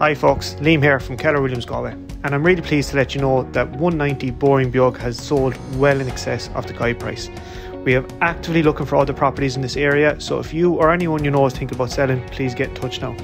Hi folks, Liam here from Keller Williams Galway, and I'm really pleased to let you know that 190 Boireann has sold well in excess of the guide price. We are actively looking for other properties in this area, so if you or anyone you know is thinking about selling, please get in touch now.